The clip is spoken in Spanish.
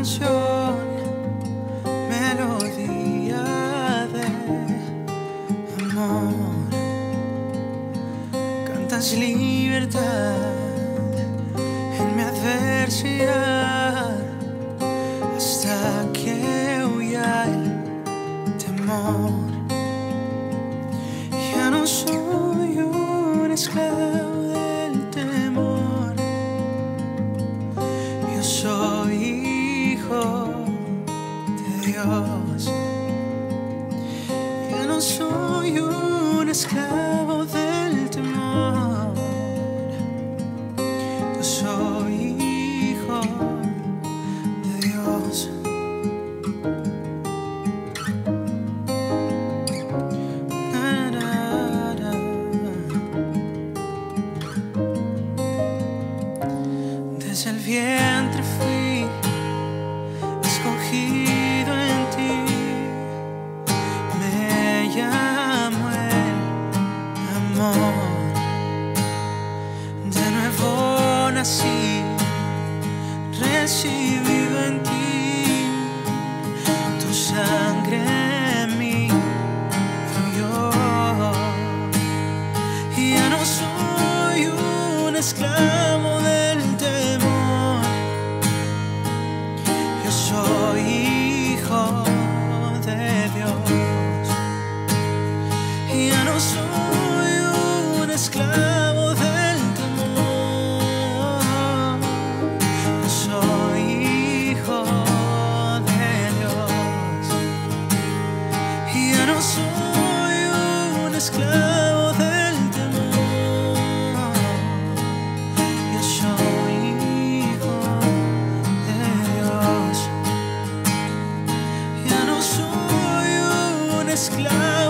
canción, melodía de amor. Cantas libertad en mi adversidad. soy un esclavo de nasci. esclavo del temor. Yo soy hijo de Dios. Ya no soy un esclavo.